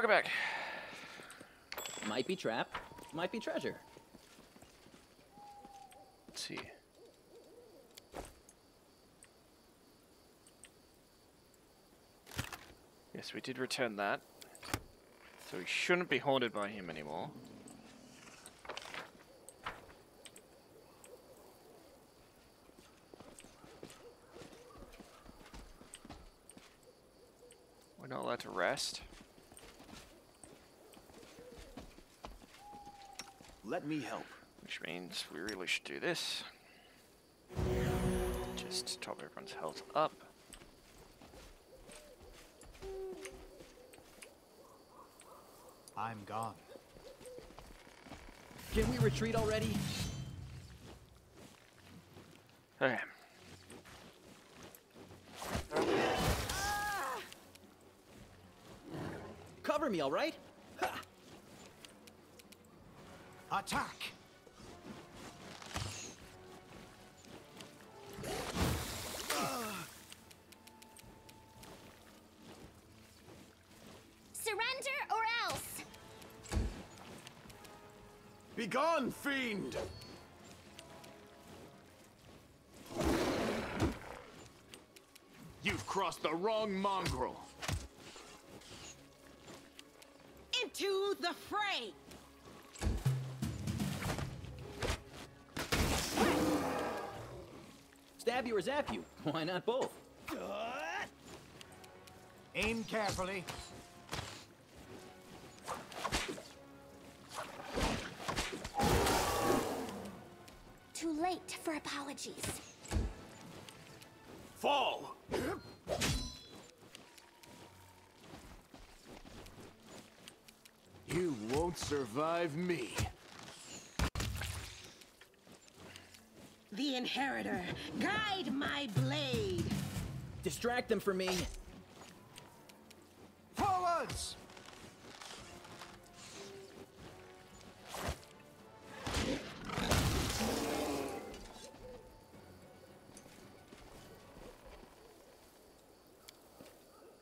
Doggerback. Might be trap, might be treasure. Let's see. Yes, we did return that. So we shouldn't be haunted by him anymore. We're not allowed to rest. Let me help. Which means we really should do this. Just top everyone's health up. I'm gone. Can we retreat already? Okay. Cover me, all right? Attack! Surrender or else! Begone, fiend! You've crossed the wrong mongrel. Into the fray! Stab you or zap you? Why not both? Aim carefully. Too late for apologies. Fall! You won't survive me. Inheritor, guide my blade! Distract them for me. Forwards!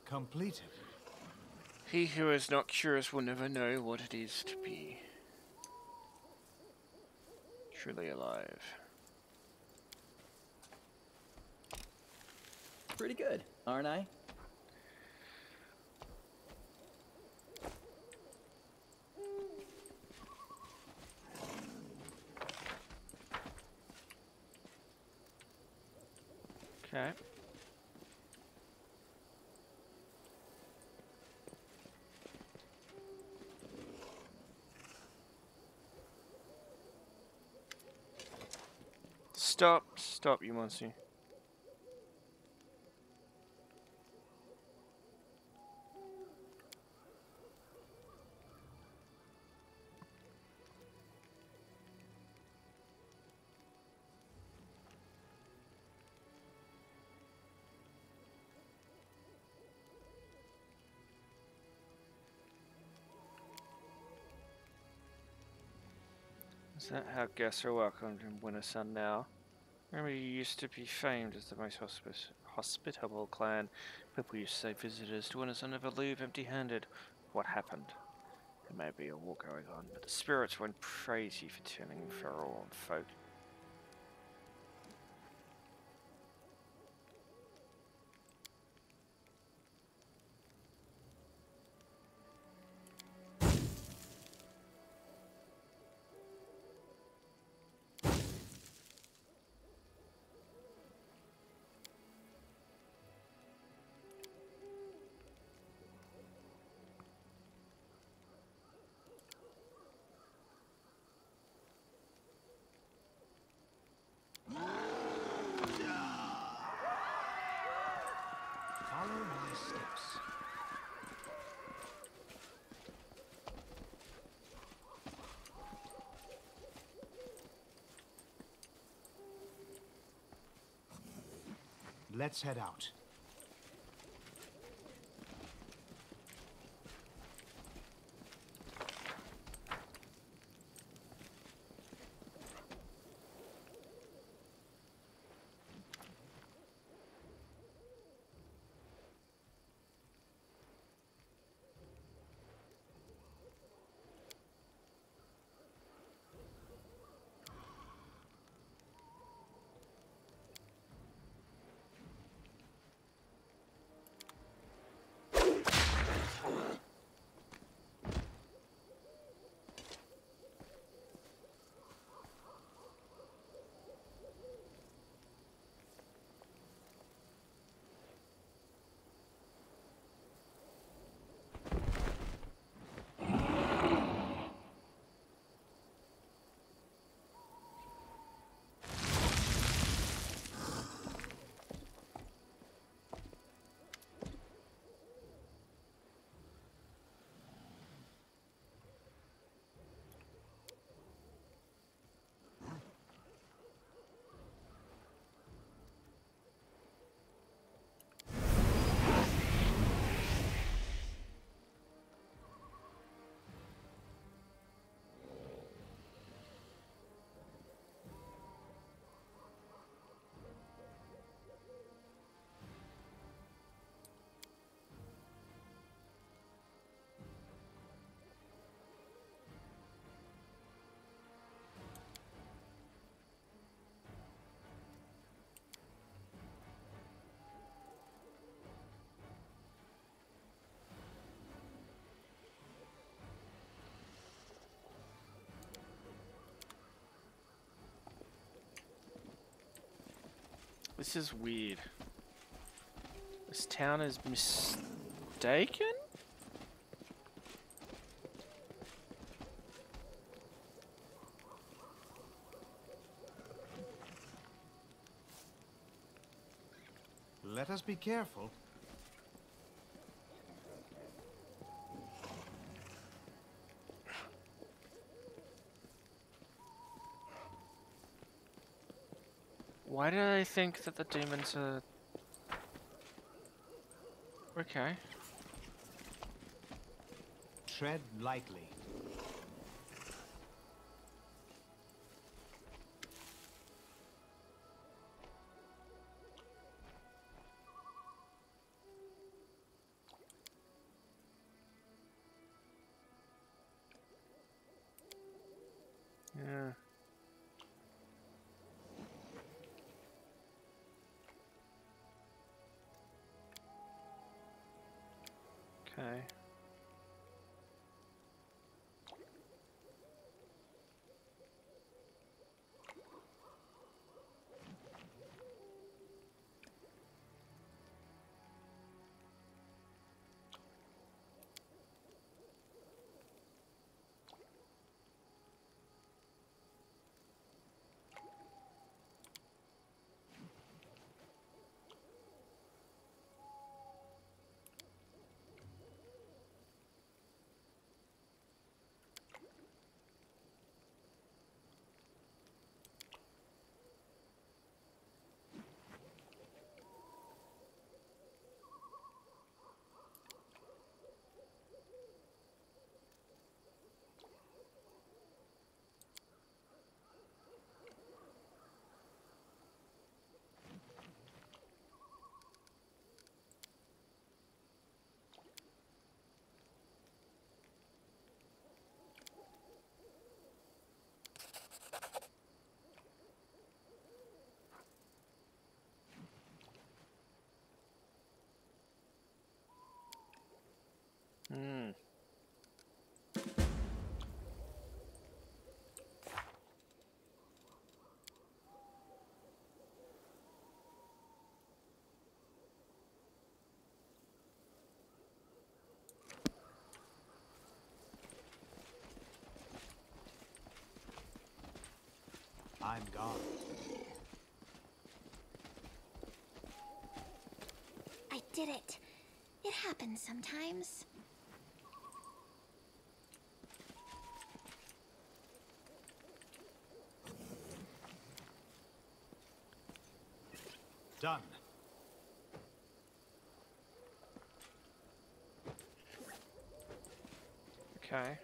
Completed. He who is not curious will never know what it is to be truly alive. Pretty good, aren't I? Okay. Stop, stop, you monster. Is that how guests are welcomed in Winter Sun now? Remember you used to be famed as the most hospitable clan. People used to say visitors to Winter Sun never leave empty-handed. What happened? There may be a war going on, but the spirits praise you for turning feral on folk. Let's head out. This is weird. This town is mistaken? Let us be careful. Why do they think that the demons are... Okay. Tread lightly. I'm gone. I did it. It happens sometimes. Done. Okay.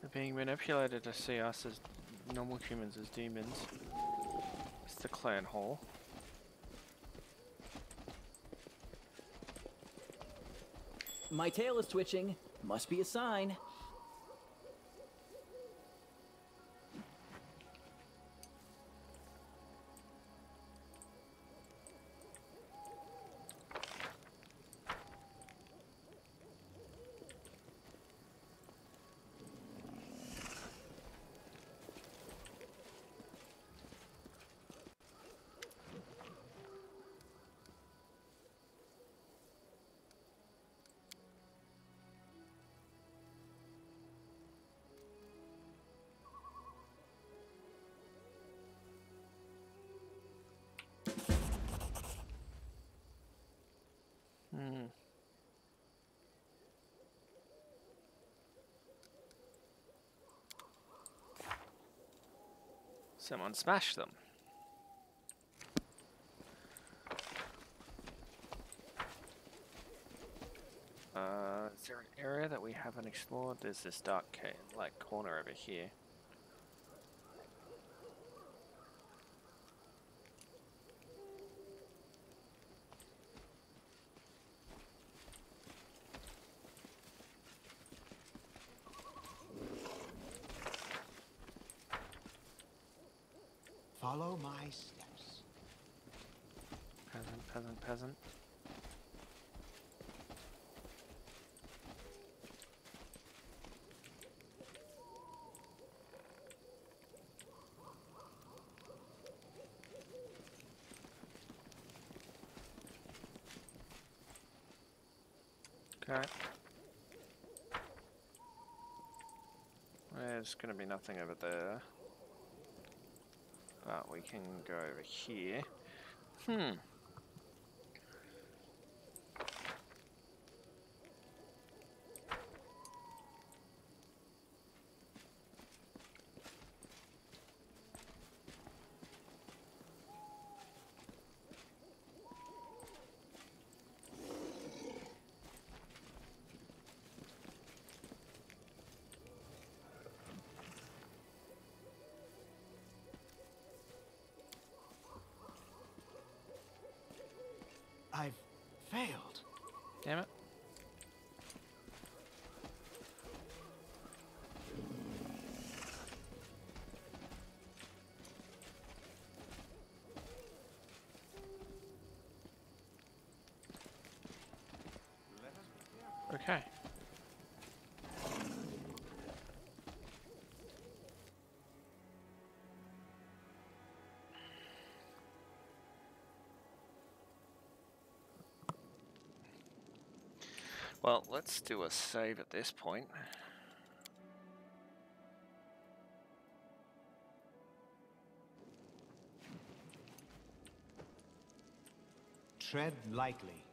They're being manipulated to see us as normal humans as demons. It's the clan hall. My tail is twitching. Must be a sign. Someone smashed them. Uh, is there an area that we haven't explored? There's this dark ca- like corner over here. There's gonna be nothing over there. But we can go over here. Hmm. I've failed. Damn it. Well, let's do a save at this point. Tread lightly.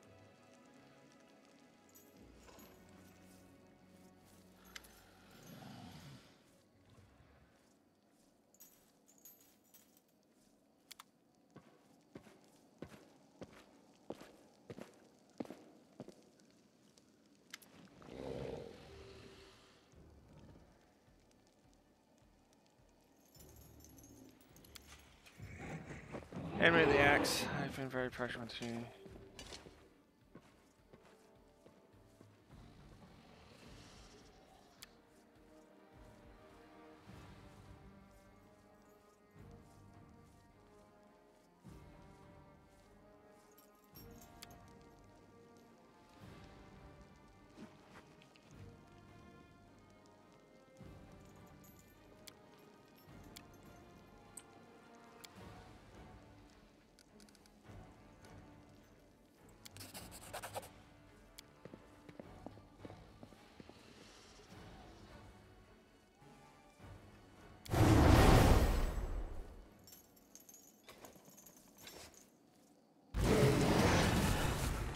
Henry the Axe. I've been very pressured to.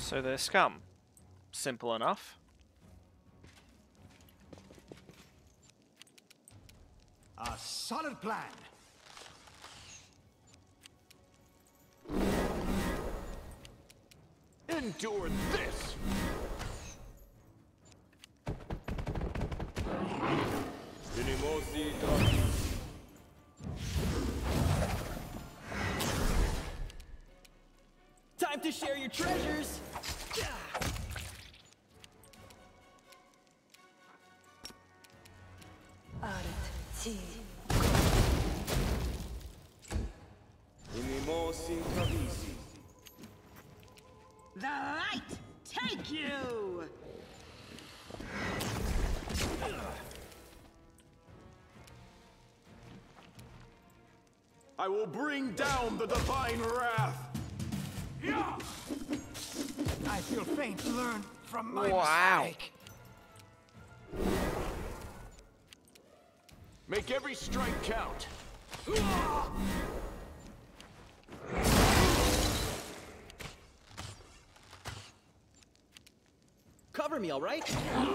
So they're scum. Simple enough. A solid plan. Endure this! Time to share your treasures! The light take you! I will bring down the divine wrath! I feel faint. Learn from my Wow. mistake. Make every strike count! Cover me, alright? Um,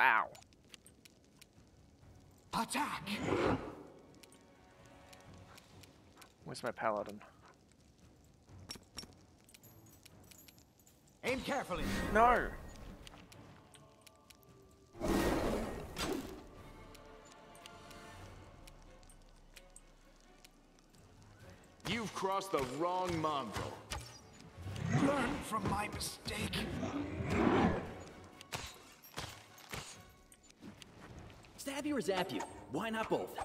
Wow. Attack! Where's my paladin? Aim carefully. No! You've crossed the wrong mongrel. Learn from my mistake. You or zap you? Why not both?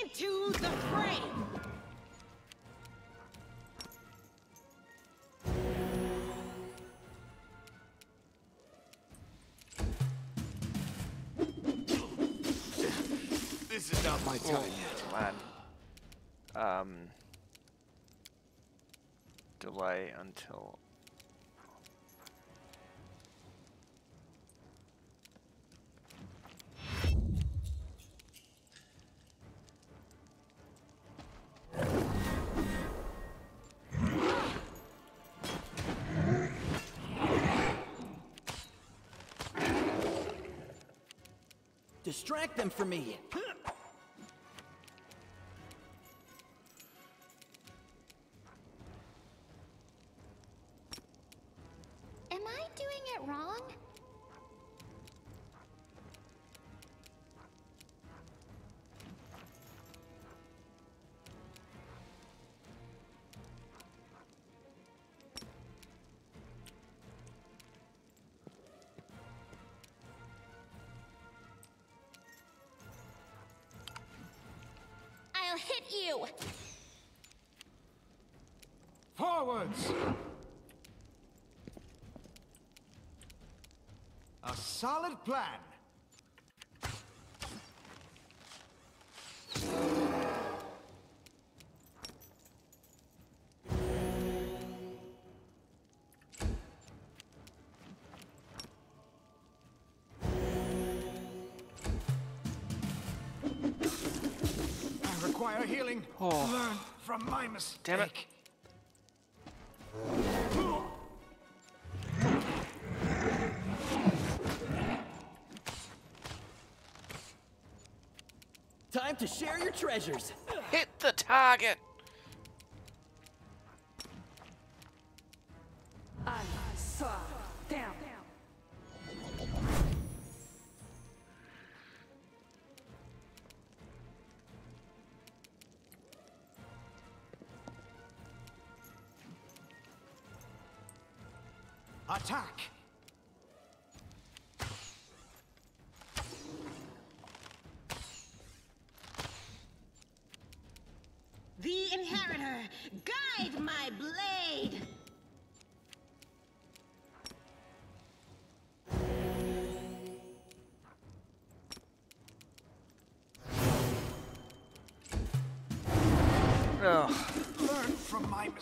Into the fray! Not my time yet. Man. Um. Delay until. Distract them from me. You! Forwards! A solid plan. Healing. Oh. Learn from my mistake. Damn it. Time to share your treasures. Hit the target!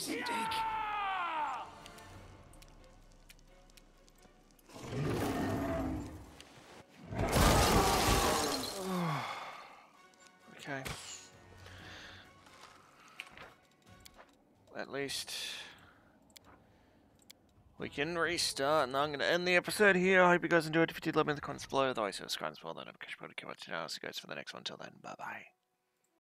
Mistake. Okay. At least we can restart, and I'm going to end the episode here. I hope you guys enjoyed. If you did, let me in the comments below. Otherwise, subscribe as well. That notification bell to keep watching. I'll see you guys for the next one. Until then, bye bye.